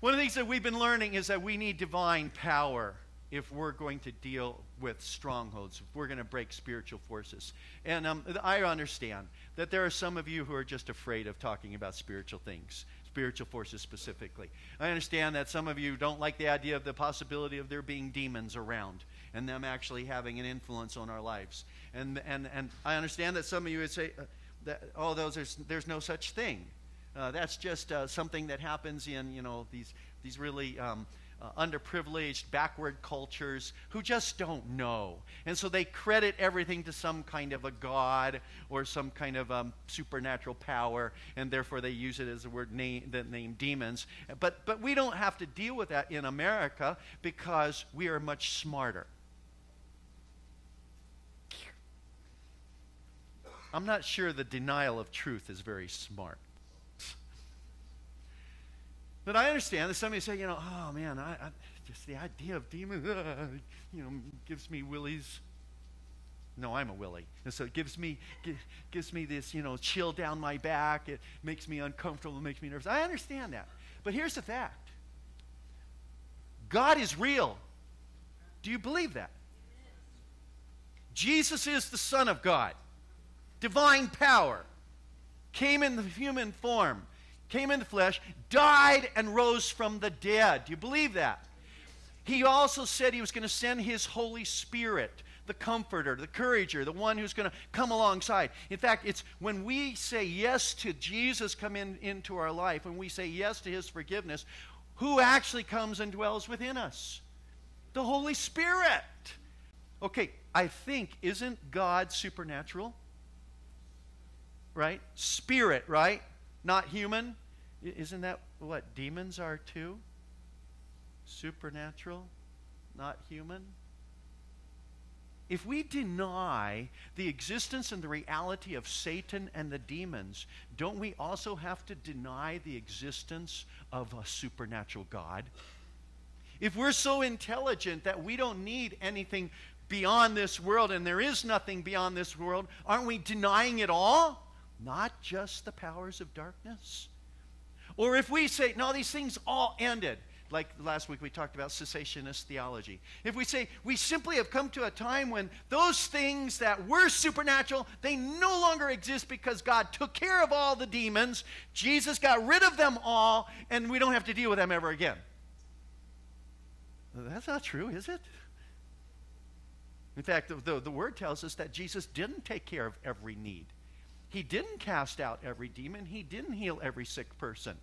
One of the things that we've been learning is that we need divine power if we're going to deal with strongholds, if we're going to break spiritual forces. And um, I understand that there are some of you who are just afraid of talking about spiritual things, spiritual forces specifically. I understand that some of you don't like the idea of the possibility of there being demons around and them actually having an influence on our lives. And, and, and I understand that some of you would say, uh, that, oh, those, there's, there's no such thing. Uh, that's just uh, something that happens in, you know, these, these really um, uh, underprivileged, backward cultures who just don't know. And so they credit everything to some kind of a god or some kind of um, supernatural power, and therefore they use it as a word name, the name demons. But, but we don't have to deal with that in America because we are much smarter. I'm not sure the denial of truth is very smart. But I understand that somebody say, you know, oh man, I, I just the idea of demons, uh, you know, gives me willies. No, I'm a willie, and so it gives me gives me this, you know, chill down my back. It makes me uncomfortable. It makes me nervous. I understand that, but here's the fact: God is real. Do you believe that? Jesus is the Son of God, divine power, came in the human form came in the flesh, died, and rose from the dead. Do you believe that? He also said he was going to send his Holy Spirit, the comforter, the encourager, the one who's going to come alongside. In fact, it's when we say yes to Jesus come in, into our life, when we say yes to his forgiveness, who actually comes and dwells within us? The Holy Spirit. Okay, I think, isn't God supernatural? Right? Spirit, right? Not human. Isn't that what demons are too? Supernatural, not human. If we deny the existence and the reality of Satan and the demons, don't we also have to deny the existence of a supernatural God? If we're so intelligent that we don't need anything beyond this world and there is nothing beyond this world, aren't we denying it all? Not just the powers of darkness. Or if we say, no, these things all ended, like last week we talked about cessationist theology. If we say we simply have come to a time when those things that were supernatural, they no longer exist because God took care of all the demons, Jesus got rid of them all, and we don't have to deal with them ever again. That's not true, is it? In fact, the, the, the word tells us that Jesus didn't take care of every need. He didn't cast out every demon, He didn't heal every sick person.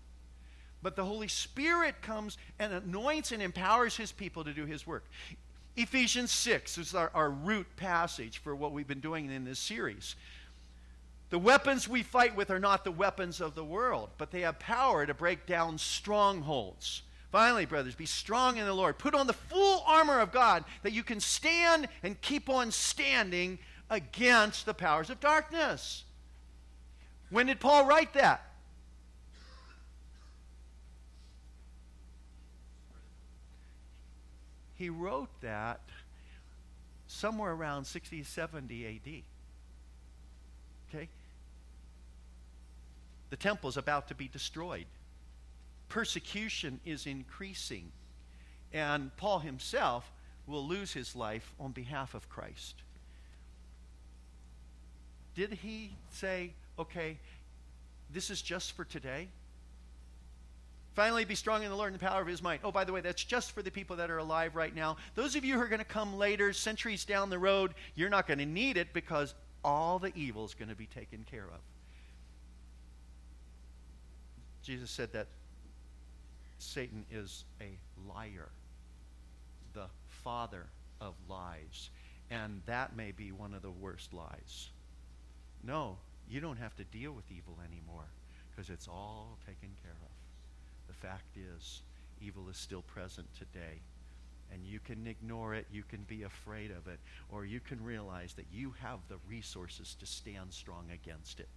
But the Holy Spirit comes and anoints and empowers His people to do His work. Ephesians 6 is our, our root passage for what we've been doing in this series. The weapons we fight with are not the weapons of the world, but they have power to break down strongholds. Finally, brothers, be strong in the Lord. Put on the full armor of God that you can stand and keep on standing against the powers of darkness. When did Paul write that? He wrote that somewhere around 60, 70 AD. Okay? The temple is about to be destroyed. Persecution is increasing. And Paul himself will lose his life on behalf of Christ. Did he say, okay, this is just for today. Finally, be strong in the Lord and the power of his might. Oh, by the way, that's just for the people that are alive right now. Those of you who are going to come later, centuries down the road, you're not going to need it because all the evil is going to be taken care of. Jesus said that Satan is a liar, the father of lies. And that may be one of the worst lies. No, you don't have to deal with evil anymore because it's all taken care of. The fact is, evil is still present today. And you can ignore it, you can be afraid of it, or you can realize that you have the resources to stand strong against it,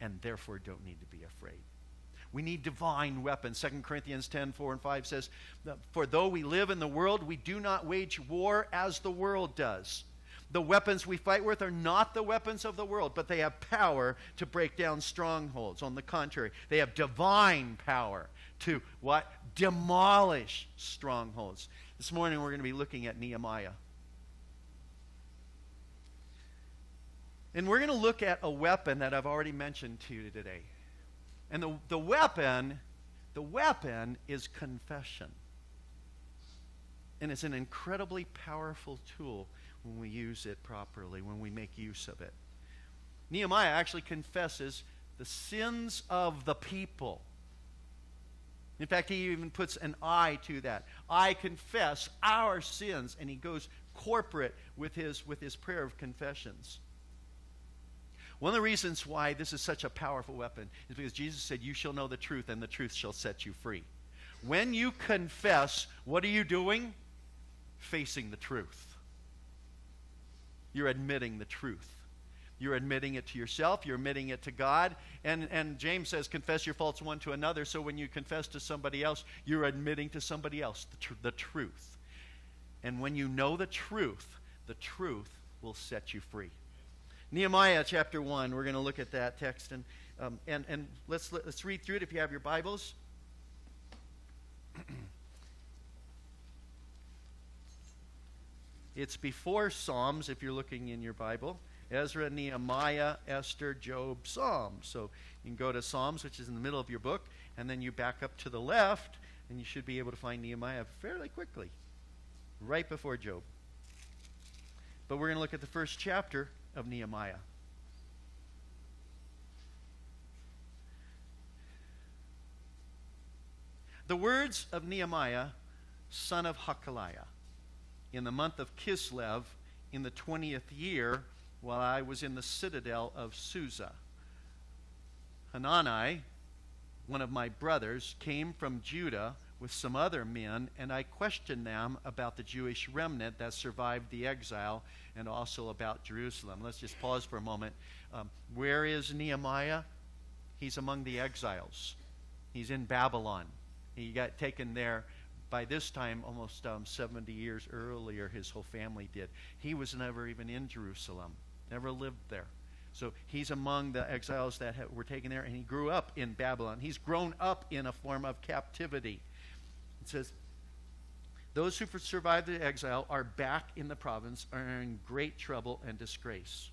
and therefore don't need to be afraid. We need divine weapons. 2 Corinthians 10 4 and 5 says, For though we live in the world, we do not wage war as the world does. The weapons we fight with are not the weapons of the world, but they have power to break down strongholds. On the contrary, they have divine power to what? Demolish strongholds. This morning we're going to be looking at Nehemiah. And we're going to look at a weapon that I've already mentioned to you today. And the, the weapon, the weapon is confession. And it's an incredibly powerful tool when we use it properly, when we make use of it. Nehemiah actually confesses the sins of the people. In fact, he even puts an I to that. I confess our sins. And he goes corporate with his, with his prayer of confessions. One of the reasons why this is such a powerful weapon is because Jesus said, You shall know the truth, and the truth shall set you free. When you confess, what are you doing? Facing the truth. You're admitting the truth. You're admitting it to yourself, you're admitting it to God. And, and James says, confess your faults one to another. So when you confess to somebody else, you're admitting to somebody else the, tr- the truth. And when you know the truth, the truth will set you free. Nehemiah chapter 1, we're going to look at that text. And, um, and, and let's, let's read through it if you have your Bibles. it's before Psalms if you're looking in your Bible. Ezra, Nehemiah, Esther, Job, Psalms. So you can go to Psalms, which is in the middle of your book, and then you back up to the left, and you should be able to find Nehemiah fairly quickly, right before Job. But we're going to look at the first chapter of Nehemiah. The words of Nehemiah, son of Hakaliah, in the month of Kislev, in the 20th year, while I was in the citadel of Susa. Hanani, one of my brothers, came from Judah with some other men, and I questioned them about the Jewish remnant that survived the exile and also about Jerusalem. Let's just pause for a moment. Um, where is Nehemiah? He's among the exiles, he's in Babylon. He got taken there by this time almost um, 70 years earlier his whole family did. He was never even in jerusalem never lived there. So he's among the exiles that were taken there and he grew up in babylon. He's grown up in a form of captivity. It says, Those who survived the exile are back in the province, are in great trouble and disgrace.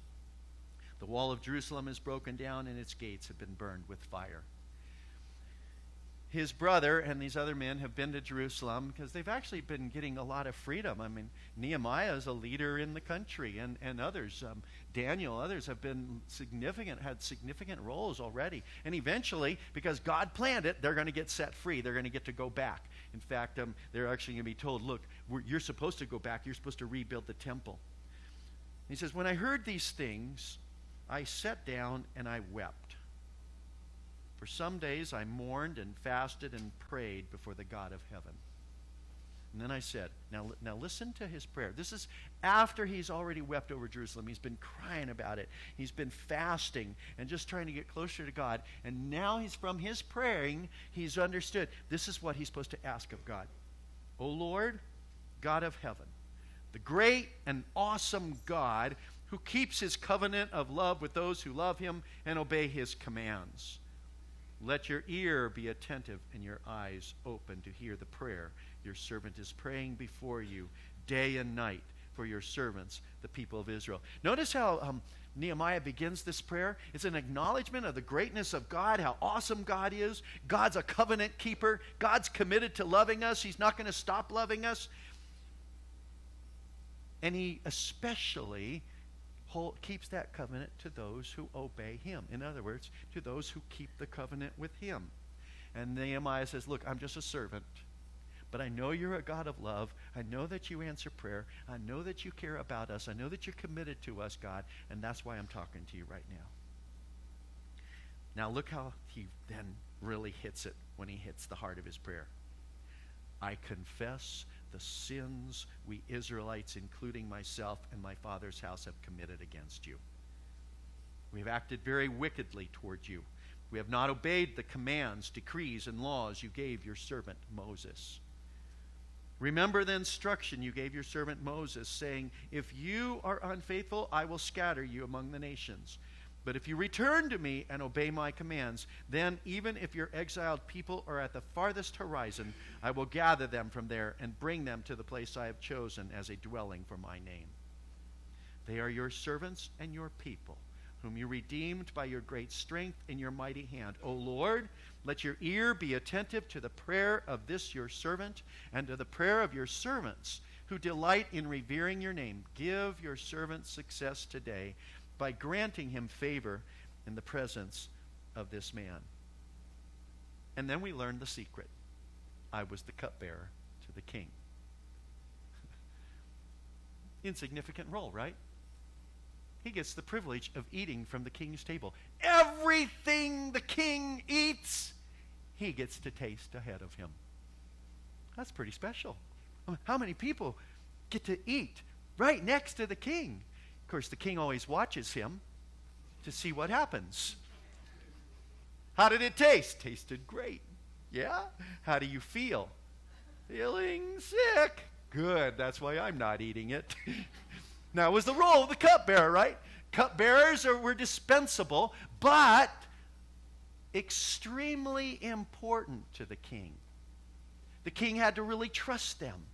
The wall of Jerusalem is broken down, and its gates have been burned with fire his brother and these other men have been to Jerusalem because they've actually been getting a lot of freedom. I mean, Nehemiah is a leader in the country, and, and others, um, Daniel, others have been significant, had significant roles already. And eventually, because God planned it, they're going to get set free. They're going to get to go back. In fact, um, they're actually going to be told, look, you're supposed to go back. You're supposed to rebuild the temple. He says, when I heard these things, I sat down and I wept. For some days I mourned and fasted and prayed before the God of heaven. And then I said, now, now listen to his prayer. This is after he's already wept over Jerusalem. He's been crying about it. He's been fasting and just trying to get closer to God. And now he's from his praying, he's understood this is what he's supposed to ask of God. O Lord, God of heaven, the great and awesome God who keeps his covenant of love with those who love him and obey his commands. Let your ear be attentive and your eyes open to hear the prayer your servant is praying before you day and night for your servants, the people of Israel. Notice how um, Nehemiah begins this prayer. It's an acknowledgement of the greatness of God, how awesome God is. God's a covenant keeper. God's committed to loving us. He's not going to stop loving us. And he especially hold, keeps that covenant to those who obey him. In other words, to those who keep the covenant with him. And Nehemiah says, Look, I'm just a servant, but I know you're a God of love. I know that you answer prayer. I know that you care about us. I know that you're committed to us, God, and that's why I'm talking to you right now. Now, look how he then really hits it when he hits the heart of his prayer. I confess the sins we Israelites, including myself and my father's house, have committed against you. We have acted very wickedly toward you. We have not obeyed the commands, decrees, and laws you gave your servant Moses. Remember the instruction you gave your servant Moses, saying, If you are unfaithful, I will scatter you among the nations. But if you return to me and obey my commands, then even if your exiled people are at the farthest horizon, I will gather them from there and bring them to the place I have chosen as a dwelling for my name. They are your servants and your people, whom you redeemed by your great strength and your mighty hand. O Lord, let your ear be attentive to the prayer of this your servant and to the prayer of your servants who delight in revering your name. Give your servant success today by granting him favor in the presence of this man. And then we learned the secret I was the cupbearer to the king. Insignificant role, right? He gets the privilege of eating from the king's table. Everything the king eats, he gets to taste ahead of him. That's pretty special. How many people get to eat right next to the king? Of course, the king always watches him to see what happens. How did it taste? Tasted great. Yeah? How do you feel? Feeling sick. Good. That's why I'm not eating it. now, it was the role of the cupbearer, right? Cupbearers are, were dispensable, but extremely important to the king. The king had to really trust them,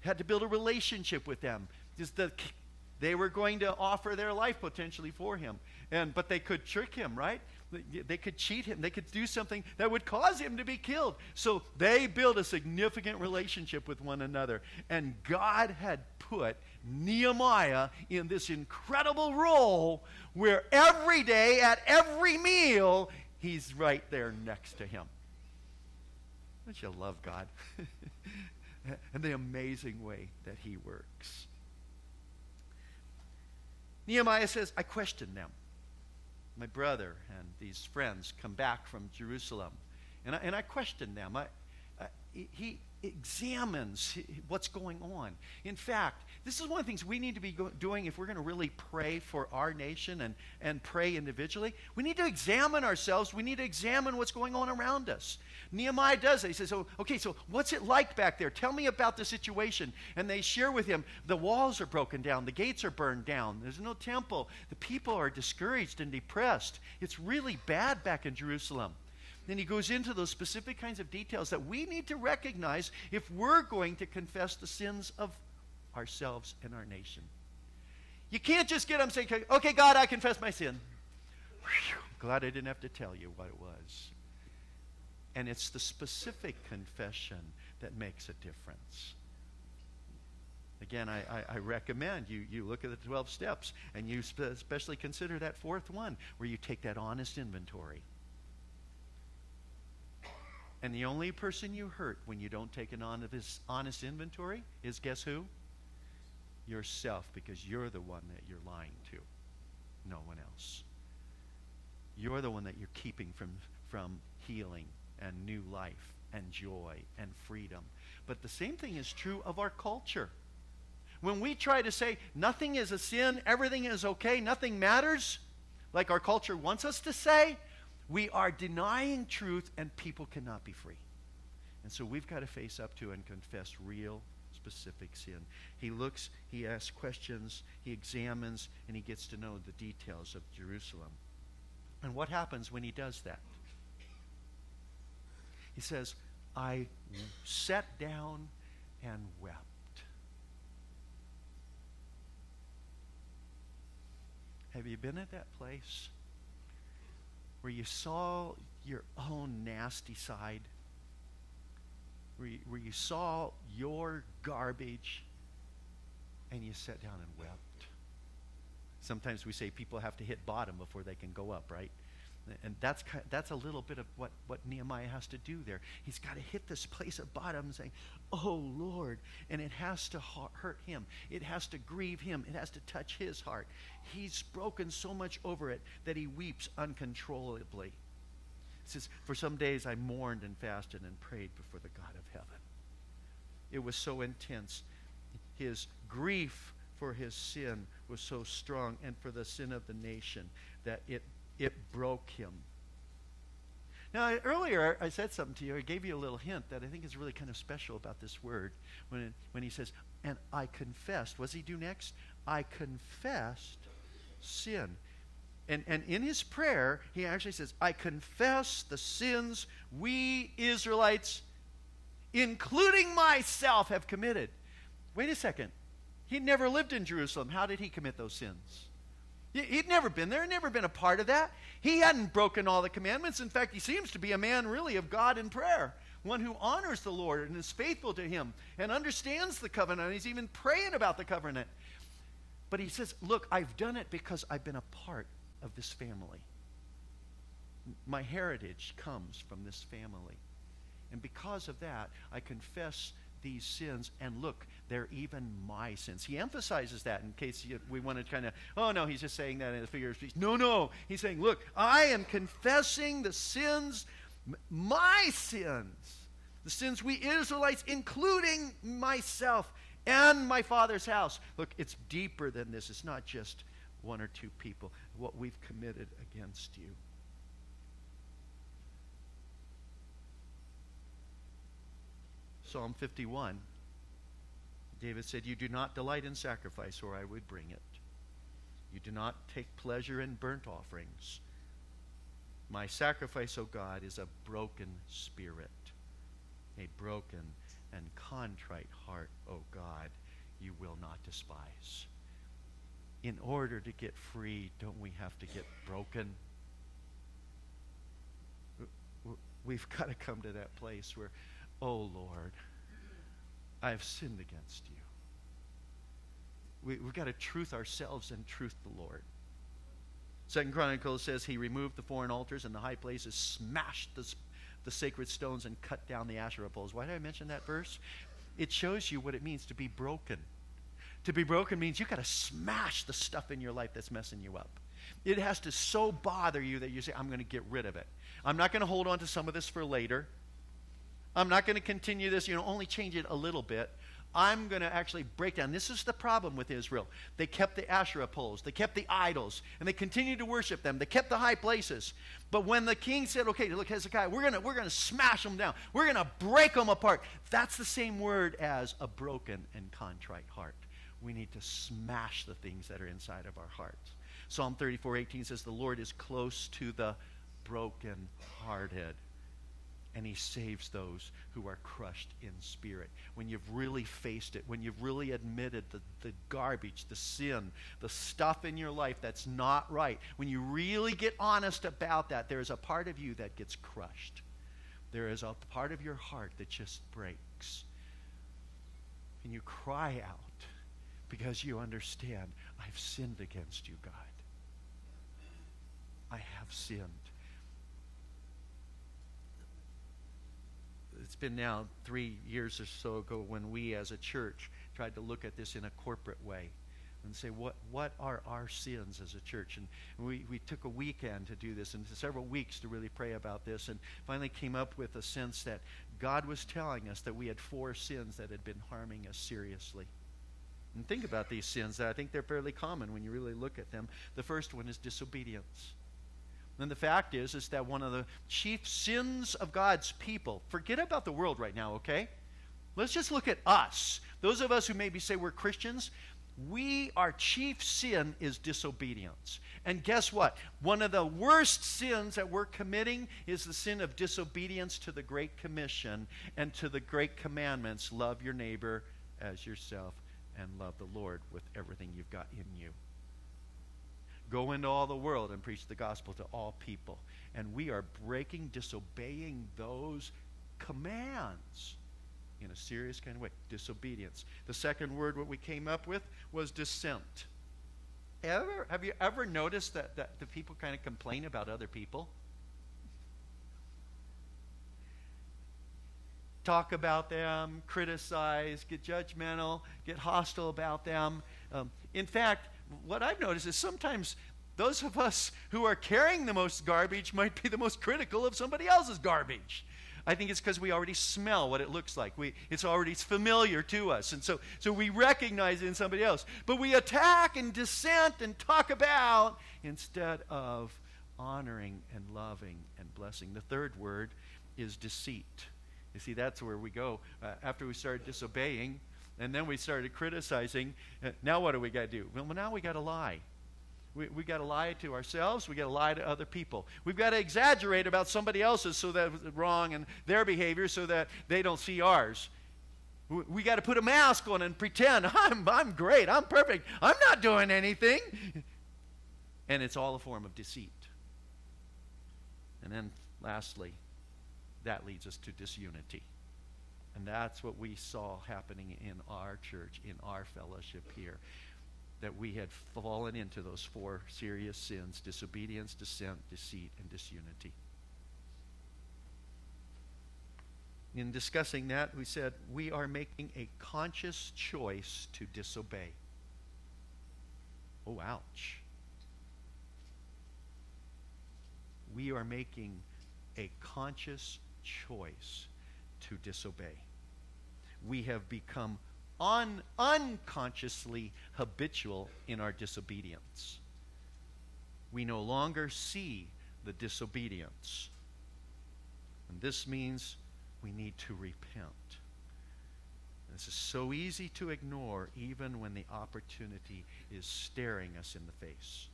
had to build a relationship with them. The, they were going to offer their life potentially for him. And, but they could trick him, right? They could cheat him. They could do something that would cause him to be killed. So they built a significant relationship with one another. And God had put Nehemiah in this incredible role where every day, at every meal, he's right there next to him. Don't you love God? and the amazing way that he works. Nehemiah says, I questioned them. My brother and these friends come back from Jerusalem. And I, and I questioned them. I, he examines what's going on. In fact, this is one of the things we need to be doing if we're going to really pray for our nation and, and pray individually. We need to examine ourselves. We need to examine what's going on around us. Nehemiah does it. He says, oh, Okay, so what's it like back there? Tell me about the situation. And they share with him the walls are broken down, the gates are burned down, there's no temple, the people are discouraged and depressed. It's really bad back in Jerusalem. Then he goes into those specific kinds of details that we need to recognize if we're going to confess the sins of ourselves and our nation. You can't just get up and say, okay, God, I confess my sin. Whew, glad I didn't have to tell you what it was. And it's the specific confession that makes a difference. Again, I, I, I, recommend you, you look at the 12 steps and you spe- especially consider that fourth one where you take that honest inventory. And the only person you hurt when you don't take an honest, honest inventory is guess who? Yourself, because you're the one that you're lying to, no one else. You're the one that you're keeping from, from healing and new life and joy and freedom. But the same thing is true of our culture. When we try to say nothing is a sin, everything is okay, nothing matters, like our culture wants us to say, we are denying truth and people cannot be free. And so we've got to face up to and confess real, specific sin. He looks, he asks questions, he examines, and he gets to know the details of Jerusalem. And what happens when he does that? He says, I sat down and wept. Have you been at that place? Where you saw your own nasty side, where you, where you saw your garbage, and you sat down and wept. Sometimes we say people have to hit bottom before they can go up, right? And that's, that's a little bit of what, what Nehemiah has to do there. He's got to hit this place of bottom saying, Oh Lord. And it has to hurt him. It has to grieve him. It has to touch his heart. He's broken so much over it that he weeps uncontrollably. He says, For some days I mourned and fasted and prayed before the God of heaven. It was so intense. His grief for his sin was so strong and for the sin of the nation that it it broke him. Now, earlier I said something to you. I gave you a little hint that I think is really kind of special about this word when, it, when he says, and I confessed. What does he do next? I confessed sin. And, and in his prayer, he actually says, I confess the sins we Israelites, including myself, have committed. Wait a second. He never lived in Jerusalem. How did he commit those sins? He'd never been there, never been a part of that. He hadn't broken all the commandments. In fact, he seems to be a man really of God in prayer, one who honors the Lord and is faithful to him and understands the covenant. He's even praying about the covenant. But he says, Look, I've done it because I've been a part of this family. My heritage comes from this family. And because of that, I confess these sins, and look, they're even my sins. He emphasizes that in case we want to kind of, oh no, he's just saying that in a figure of speech. No, no. He's saying, look, I am confessing the sins, my sins, the sins we Israelites, including myself and my father's house. Look, it's deeper than this. It's not just one or two people, what we've committed against you. Psalm 51, David said, You do not delight in sacrifice, or I would bring it. You do not take pleasure in burnt offerings. My sacrifice, O God, is a broken spirit, a broken and contrite heart, O God, you will not despise. In order to get free, don't we have to get broken? We've got to come to that place where Oh Lord, I have sinned against you. We, have got to truth ourselves and truth the Lord. Second Chronicles says he removed the foreign altars and the high places, smashed the, the sacred stones, and cut down the Asherah poles. Why did I mention that verse? It shows you what it means to be broken. To be broken means you've got to smash the stuff in your life that's messing you up. It has to so bother you that you say, I'm going to get rid of it. I'm not going to hold on to some of this for later. I'm not going to continue this, you know, only change it a little bit. I'm going to actually break down. This is the problem with Israel. They kept the Asherah poles, they kept the idols, and they continued to worship them. They kept the high places. But when the king said, okay, look, Hezekiah, we're going to, we're to smash them down, we're going to break them apart, that's the same word as a broken and contrite heart. We need to smash the things that are inside of our hearts. Psalm 34 18 says, The Lord is close to the broken hearted and he saves those who are crushed in spirit. When you've really faced it, when you've really admitted the, the garbage, the sin, the stuff in your life that's not right, when you really get honest about that, there is a part of you that gets crushed. There is a part of your heart that just breaks. And you cry out because you understand, I've sinned against you, God. I have sinned. It's been now three years or so ago when we as a church tried to look at this in a corporate way and say, what, what are our sins as a church? And we, we took a weekend to do this and several weeks to really pray about this and finally came up with a sense that God was telling us that we had four sins that had been harming us seriously. And think about these sins. I think they're fairly common when you really look at them. The first one is disobedience. And the fact is, is that one of the chief sins of God's people, forget about the world right now, okay? Let's just look at us. Those of us who maybe say we're Christians, we, our chief sin is disobedience. And guess what? One of the worst sins that we're committing is the sin of disobedience to the Great Commission and to the Great Commandments love your neighbor as yourself and love the Lord with everything you've got in you. Go into all the world and preach the gospel to all people. And we are breaking, disobeying those commands in a serious kind of way. Disobedience. The second word, what we came up with, was dissent. Ever, have you ever noticed that, that the people kind of complain about other people? Talk about them, criticize, get judgmental, get hostile about them. Um, in fact, what I've noticed is sometimes those of us who are carrying the most garbage might be the most critical of somebody else's garbage. I think it's because we already smell what it looks like. We, it's already familiar to us. And so, so we recognize it in somebody else. But we attack and dissent and talk about instead of honoring and loving and blessing. The third word is deceit. You see, that's where we go. Uh, after we start disobeying, and then we started criticizing, uh, now what do we got to do? Well, now we got to lie. We, we got to lie to ourselves. We got to lie to other people. We've got to exaggerate about somebody else's so that wrong and their behavior so that they don't see ours. We, we got to put a mask on and pretend I'm, I'm great. I'm perfect. I'm not doing anything. And it's all a form of deceit. And then lastly, that leads us to disunity. And that's what we saw happening in our church, in our fellowship here that we had fallen into those four serious sins disobedience, dissent, deceit, and disunity. In discussing that, we said we are making a conscious choice to disobey. Oh, ouch. We are making a conscious choice to disobey. We have become un- unconsciously habitual in our disobedience. We no longer see the disobedience. And this means we need to repent. This is so easy to ignore even when the opportunity is staring us in the face.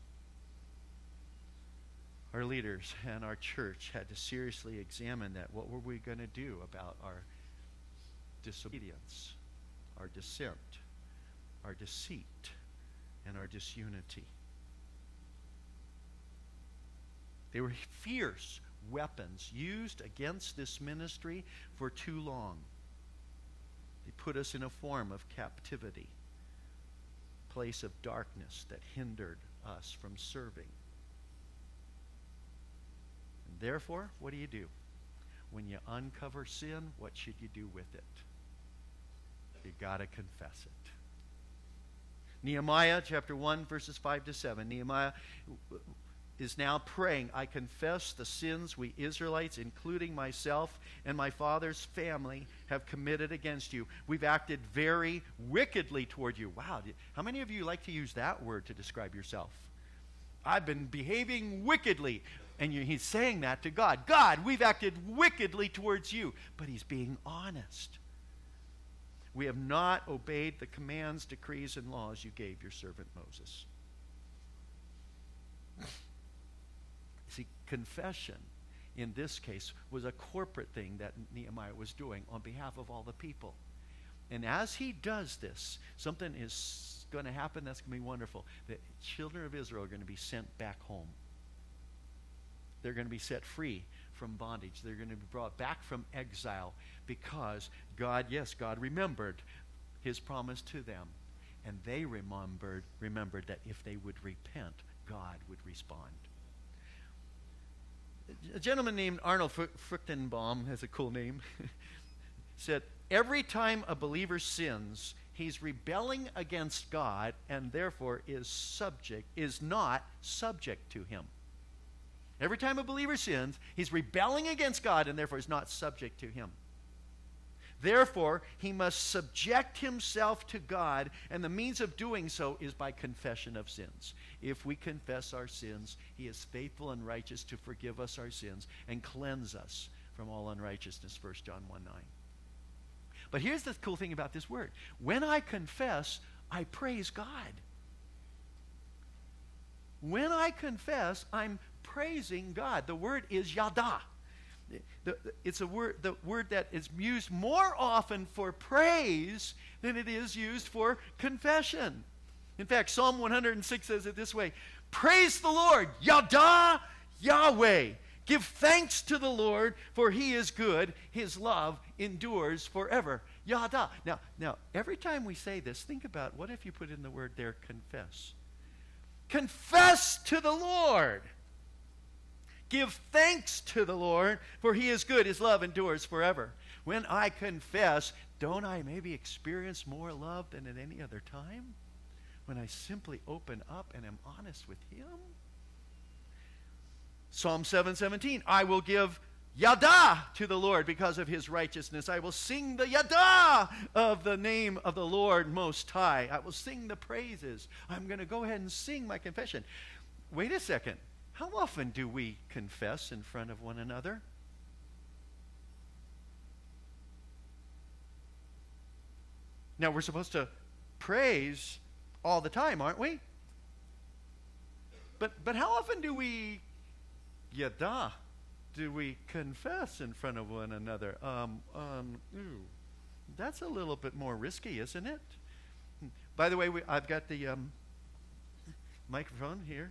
Our leaders and our church had to seriously examine that. What were we going to do about our disobedience? our dissent, our deceit, and our disunity. They were fierce weapons used against this ministry for too long. They put us in a form of captivity, place of darkness that hindered us from serving. Therefore, what do you do? When you uncover sin, what should you do with it? You got to confess it. Nehemiah chapter 1, verses 5 to 7. Nehemiah is now praying, I confess the sins we Israelites, including myself and my father's family, have committed against you. We've acted very wickedly toward you. Wow, how many of you like to use that word to describe yourself? I've been behaving wickedly. And you, he's saying that to God. God, we've acted wickedly towards you. But he's being honest. We have not obeyed the commands, decrees, and laws you gave your servant Moses. See, confession in this case was a corporate thing that Nehemiah was doing on behalf of all the people. And as he does this, something is going to happen that's going to be wonderful. The children of Israel are going to be sent back home. They're going to be set free from bondage. They're going to be brought back from exile because God, yes, God remembered his promise to them. And they remembered, remembered that if they would repent, God would respond. A gentleman named Arnold Fruchtenbaum has a cool name. said, Every time a believer sins, he's rebelling against God and therefore is subject, is not subject to him. Every time a believer sins, he's rebelling against God and therefore is not subject to him. Therefore, he must subject himself to God, and the means of doing so is by confession of sins. If we confess our sins, he is faithful and righteous to forgive us our sins and cleanse us from all unrighteousness. 1 John 1 9. But here's the cool thing about this word when I confess, I praise God. When I confess, I'm praising God. The word is yada. The, it's a word, the word that is used more often for praise than it is used for confession. In fact, Psalm 106 says it this way Praise the Lord, Yada Yahweh. Give thanks to the Lord, for he is good. His love endures forever. Yada. Now, now, every time we say this, think about what if you put in the word there, confess? Confess to the Lord. Give thanks to the Lord, for he is good. His love endures forever. When I confess, don't I maybe experience more love than at any other time? When I simply open up and am honest with him? Psalm 717, I will give yada to the Lord because of his righteousness. I will sing the yada of the name of the Lord Most High. I will sing the praises. I'm going to go ahead and sing my confession. Wait a second. How often do we confess in front of one another? Now, we're supposed to praise all the time, aren't we? But, but how often do we, yada, do we confess in front of one another? Um, um, ooh, that's a little bit more risky, isn't it? By the way, we, I've got the um, microphone here.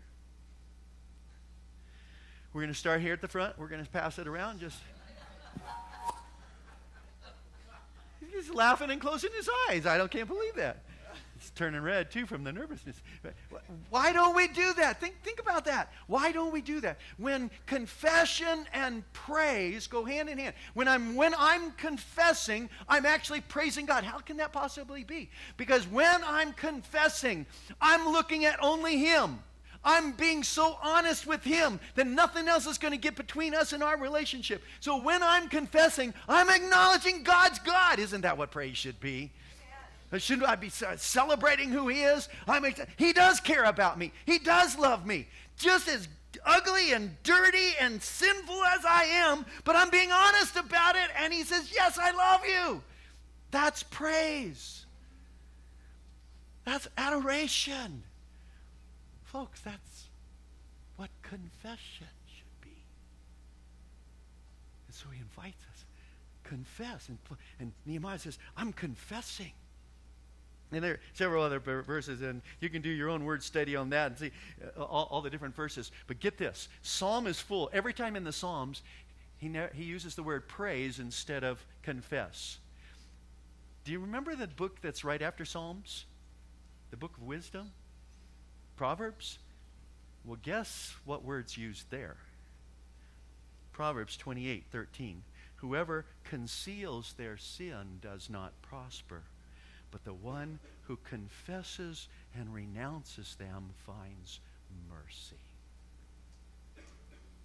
We're going to start here at the front. We're going to pass it around. Just he's laughing and closing his eyes. I don't can't believe that. He's turning red too from the nervousness. Why don't we do that? Think, think about that. Why don't we do that? When confession and praise go hand in hand. When I'm when I'm confessing, I'm actually praising God. How can that possibly be? Because when I'm confessing, I'm looking at only Him. I'm being so honest with Him that nothing else is going to get between us and our relationship. So when I'm confessing, I'm acknowledging God's God. Isn't that what praise should be? Shouldn't I be celebrating who He is? I'm he does care about me. He does love me. Just as ugly and dirty and sinful as I am, but I'm being honest about it, and He says, Yes, I love you. That's praise. That's adoration. Folks, that's what confession should be. And so he invites us, confess. And, and Nehemiah says, I'm confessing. And there are several other verses, and you can do your own word study on that and see uh, all, all, the different verses. But get this Psalm is full. Every time in the Psalms, he, ne- he uses the word praise instead of confess. Do you remember the book that's right after Psalms? The book of wisdom? Proverbs? Well, guess what word's used there? Proverbs 28 13. Whoever conceals their sin does not prosper, but the one who confesses and renounces them finds mercy.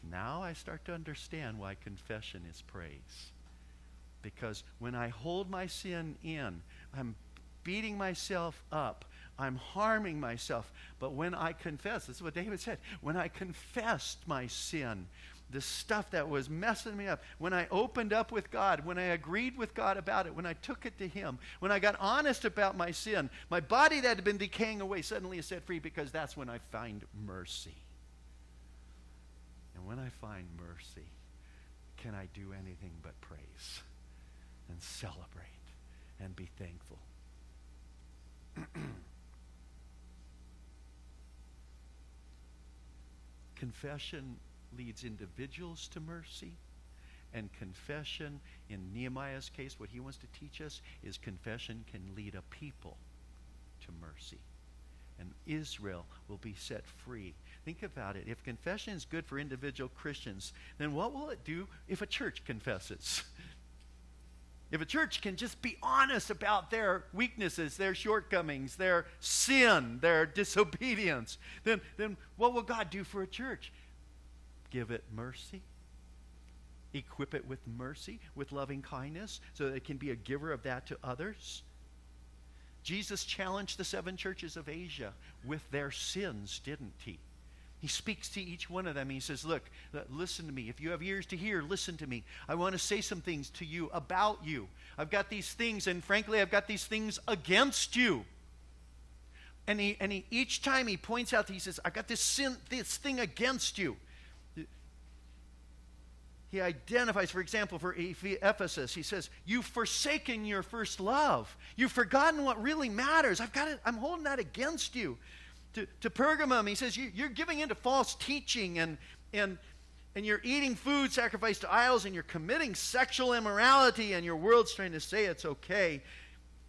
Now I start to understand why confession is praise. Because when I hold my sin in, I'm beating myself up. I'm harming myself. But when I confess, this is what David said, when I confessed my sin, the stuff that was messing me up, when I opened up with God, when I agreed with God about it, when I took it to Him, when I got honest about my sin, my body that had been decaying away suddenly is set free because that's when I find mercy. And when I find mercy, can I do anything but praise and celebrate and be thankful? confession leads individuals to mercy. And confession, in Nehemiah's case, what he wants to teach us is confession can lead a people to mercy. And Israel will be set free. Think about it. If confession is good for individual Christians, then what will it do if a church confesses? If a church can just be honest about their weaknesses, their shortcomings, their sin, their disobedience, then, then what will God do for a church? Give it mercy. Equip it with mercy, with loving kindness, so that it can be a giver of that to others. Jesus challenged the seven churches of Asia with their sins, didn't he? He speaks to each one of them. He says, Look, uh, listen to me. If you have ears to hear, listen to me. I want to say some things to you about you. I've got these things, and frankly, I've got these things against you. And, he, and he, each time he points out, he says, I've got this sin, this thing against you. He identifies, for example, for Ephesus, he says, You've forsaken your first love. You've forgotten what really matters. I've got it, I'm holding that against you to, to Pergamum, he says, you, You're giving into false teaching and, and, and you're eating food sacrificed to idols and you're committing sexual immorality, and your world's trying to say it's okay.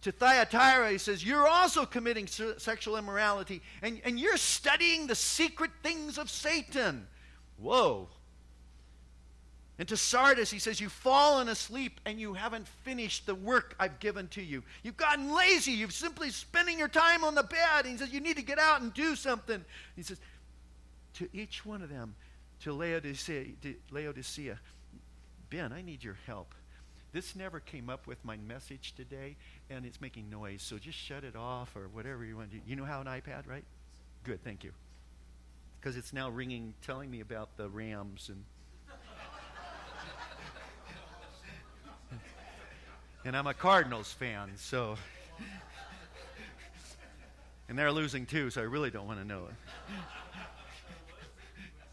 To Thyatira, he says, You're also committing sexual immorality and, and you're studying the secret things of Satan. Whoa. And to Sardis, he says, You've fallen asleep and you haven't finished the work I've given to you. You've gotten lazy. You've simply spending your time on the bed. And he says, You need to get out and do something. He says, To each one of them, to Laodicea, Laodicea Ben, I need your help. This never came up with my message today, and it's making noise, so just shut it off or whatever you want to do. You know how an iPad, right? Good, thank you. because it's now ringing, telling me about the Rams and. And I'm a Cardinals fan, so. and they're losing too, so I really don't want to know it.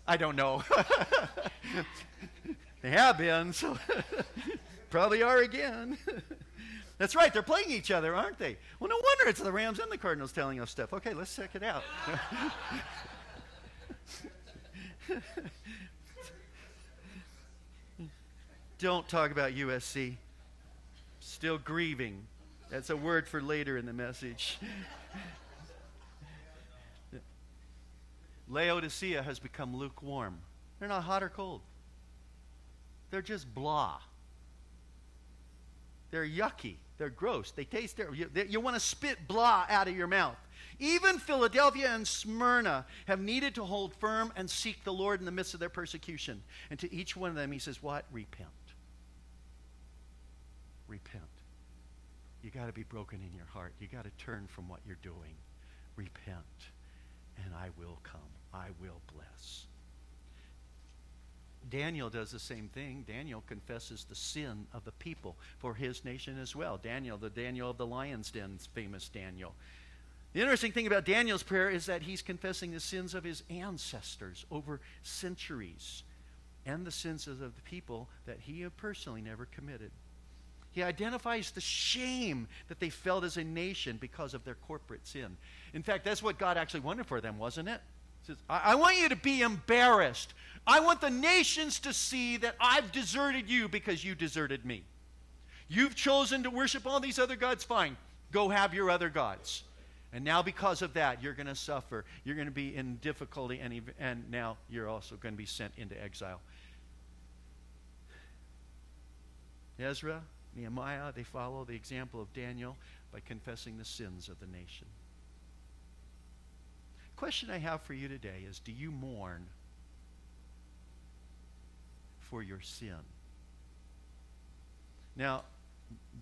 I don't know. they have been, so probably are again. That's right, they're playing each other, aren't they? Well, no wonder it's the Rams and the Cardinals telling us stuff. Okay, let's check it out. Don't talk about USC. Still grieving. That's a word for later in the message. Laodicea has become lukewarm. They're not hot or cold. They're just blah. They're yucky. They're gross. They taste terrible. You, you want to spit blah out of your mouth. Even Philadelphia and Smyrna have needed to hold firm and seek the Lord in the midst of their persecution. And to each one of them, he says, What? Repent. Repent. You got to be broken in your heart. You got to turn from what you're doing. Repent, and I will come. I will bless. Daniel does the same thing. Daniel confesses the sin of the people for his nation as well. Daniel, the Daniel of the lion's den, famous Daniel. The interesting thing about Daniel's prayer is that he's confessing the sins of his ancestors over centuries and the sins of the people that he personally never committed. He identifies the shame that they felt as a nation because of their corporate sin. In fact, that's what God actually wanted for them, wasn't it? says, I, I want you to be embarrassed. I want the nations to see that I've deserted you because you deserted me. You've chosen to worship all these other gods, fine. Go have your other gods. And now, because of that, you're going to suffer. You're going to be in difficulty, and, and now you're also going to be sent into exile. Ezra, Nehemiah, they follow the example of Daniel by confessing the sins of the nation question I have for you today is do you mourn for your sin? Now,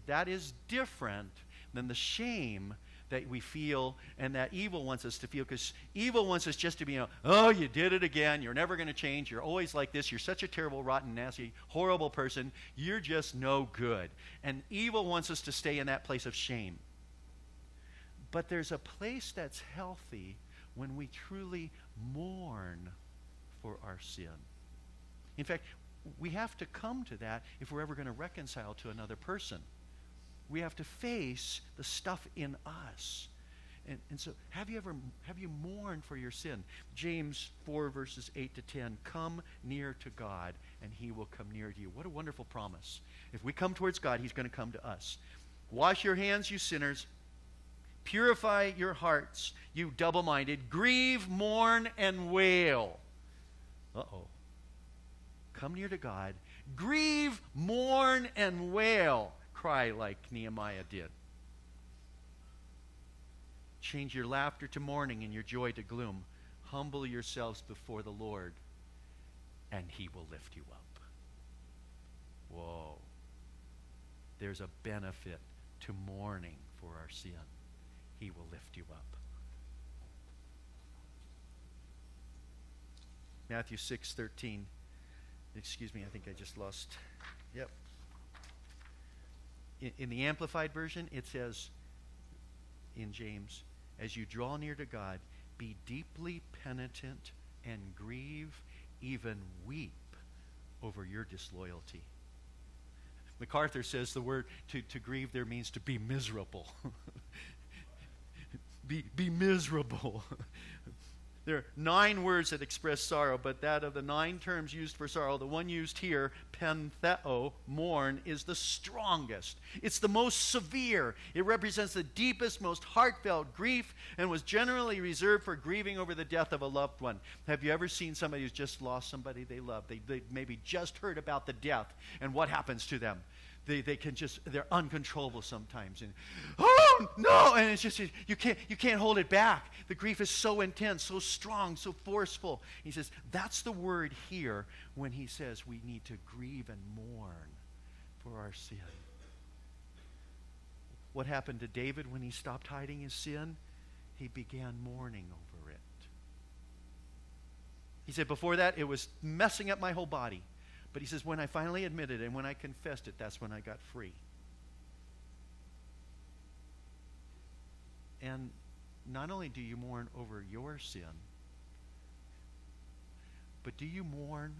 that is different than the shame that we feel and that evil wants us to feel because evil wants us just to be, you know, oh, you did it again. You're never going to change. You're always like this. You're such a terrible, rotten, nasty, horrible person. You're just no good. And evil wants us to stay in that place of shame. But there's a place that's healthy when we truly mourn for our sin. In fact, we have to come to that if we're ever going to reconcile to another person. We have to face the stuff in us. And, and so have you ever have you mourned for your sin? James 4 verses 8 to 10. Come near to God and he will come near to you. What a wonderful promise. If we come towards God, he's going to come to us. Wash your hands, you sinners. Purify your hearts, you double minded. Grieve, mourn, and wail. Uh oh. Come near to God. Grieve, mourn, and wail. Cry like Nehemiah did. Change your laughter to mourning and your joy to gloom. Humble yourselves before the Lord, and he will lift you up. Whoa. There's a benefit to mourning for our sin he will lift you up. Matthew 6 13. Excuse me, I think I just lost. Yep. In, the Amplified Version, it says in James, as you draw near to God, be deeply penitent and grieve, even weep over your disloyalty. MacArthur says the word to, to grieve there means to be miserable. be, be miserable. there are nine words that express sorrow, but that of the nine terms used for sorrow, the one used here, pentheo, mourn, is the strongest. It's the most severe. It represents the deepest, most heartfelt grief and was generally reserved for grieving over the death of a loved one. Have you ever seen somebody who's just lost somebody they love? They, they maybe just heard about the death and what happens to them? they, they can just they're uncontrollable sometimes and oh no and it's just you can't you can't hold it back. The grief is so intense so strong so forceful. He says that's the word here when he says we need to grieve and mourn for our sin. What happened to david when he stopped hiding his sin? He began mourning over it. He said, Before that, it was messing up my whole body. But he says, When I finally admitted it and when I confessed it, that's when I got free. And not only do you mourn over your sin, but do you mourn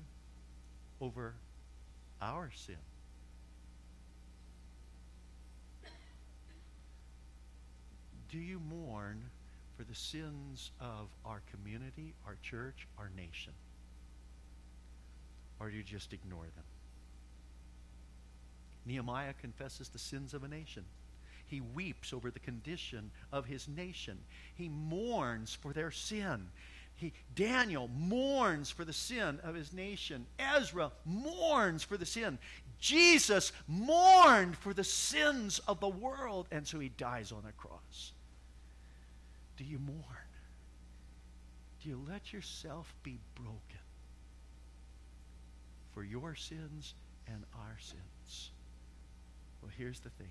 over our sin? Do you mourn for the sins of our community, our church, our nation? Or do you just ignore them? Nehemiah confesses the sins of a nation. He weeps over the condition of his nation. He mourns for their sin. He, Daniel mourns for the sin of his nation. Ezra mourns for the sin. Jesus mourned for the sins of the world, and so he dies on a cross. Do you mourn? Do you let yourself be broken for your sins and our sins? Well, here's the thing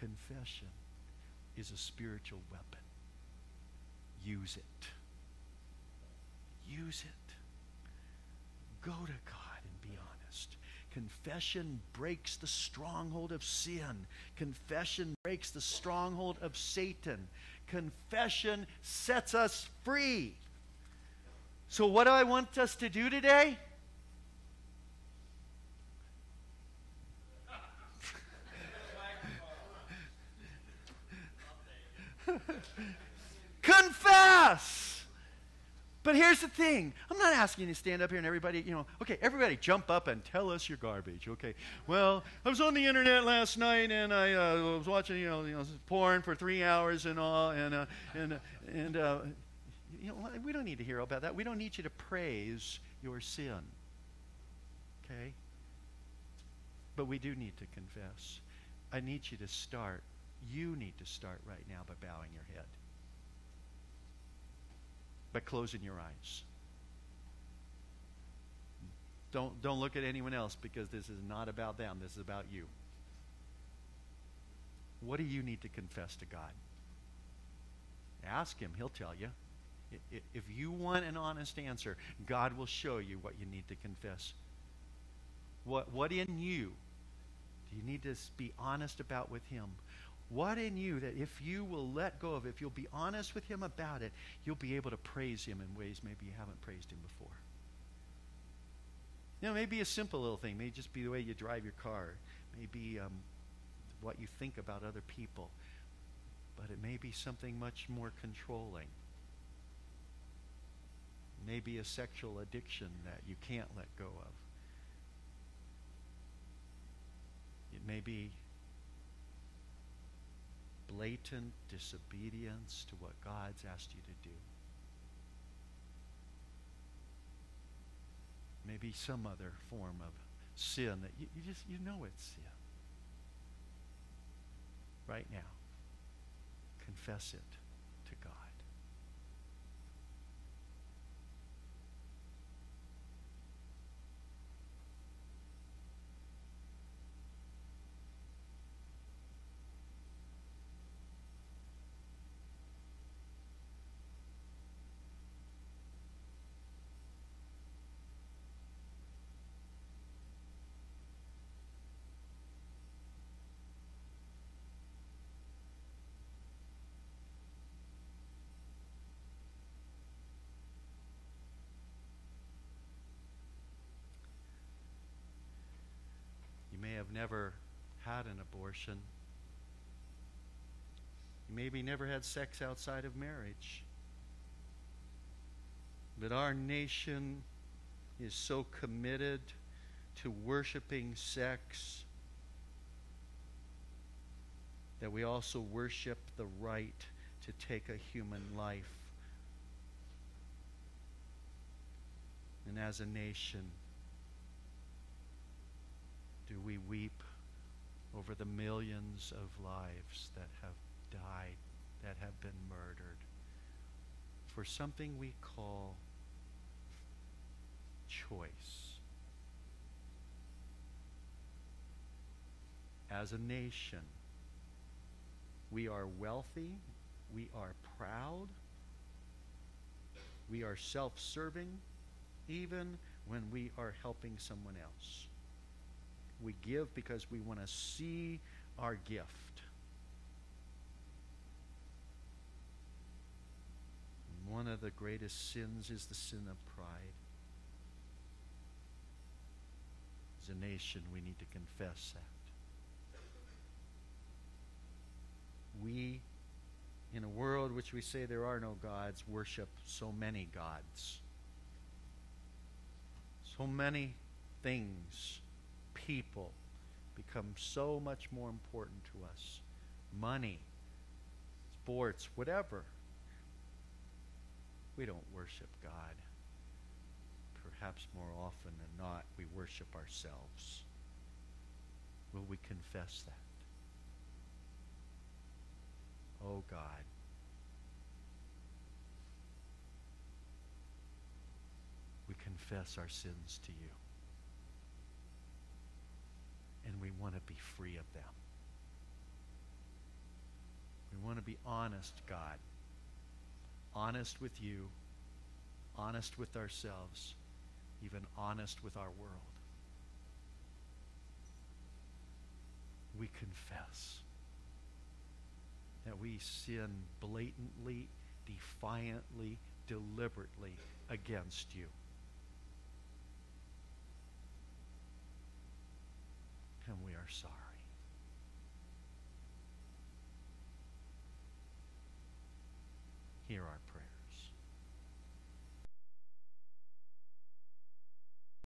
confession is a spiritual weapon. Use it. Use it. Go to God and be honest. Confession breaks the stronghold of sin. Confession breaks the stronghold of Satan. Confession sets us free. So, what do I want us to do today? Confess. But here's the thing. I'm not asking you to stand up here and everybody, you know, okay, everybody jump up and tell us your garbage, okay? Well, I was on the internet last night and I uh, was watching, you know, you know, porn for three hours and all, and, uh, and, uh, and uh, you know, we don't need to hear about that. We don't need you to praise your sin, okay? But we do need to confess. I need you to start. You need to start right now by bowing your head by closing your eyes. Don't, don't look at anyone else because this is not about them. This is about you. What do you need to confess to God? Ask Him. He'll tell you. If you want an honest answer, God will show you what you need to confess. What, what in you do you need to be honest about with Him? What in you that if you will let go of it, if you'll be honest with Him about it, you'll be able to praise Him in ways maybe you haven't praised Him before? You know, maybe a simple little thing. Maybe just be the way you drive your car. Maybe um, what you think about other people. But it may be something much more controlling. Maybe a sexual addiction that you can't let go of. It may be blatant disobedience to what God's asked you to do. Maybe some other form of sin that you, you just you know it's sin. Right now, confess it. Have never had an abortion. You maybe never had sex outside of marriage. But our nation is so committed to worshiping sex that we also worship the right to take a human life. And as a nation, do we weep over the millions of lives that have died, that have been murdered, for something we call choice. As a nation, we are wealthy, we are proud, we are self serving, even when we are helping someone else. We give because we want to see our gift. One of the greatest sins is the sin of pride. As a nation, we need to confess that. We, in a world which we say there are no gods, worship so many gods. So many things, people become so much more important to us. Money, sports, whatever. We don't worship God. Perhaps more often than not, we worship ourselves. Will we confess that? Oh God. We confess our sins to you. And we want to be free of them. We want to be honest, God. Honest with you, honest with ourselves, even honest with our world. We confess that we sin blatantly, defiantly, deliberately against you. and we are sorry. Hear our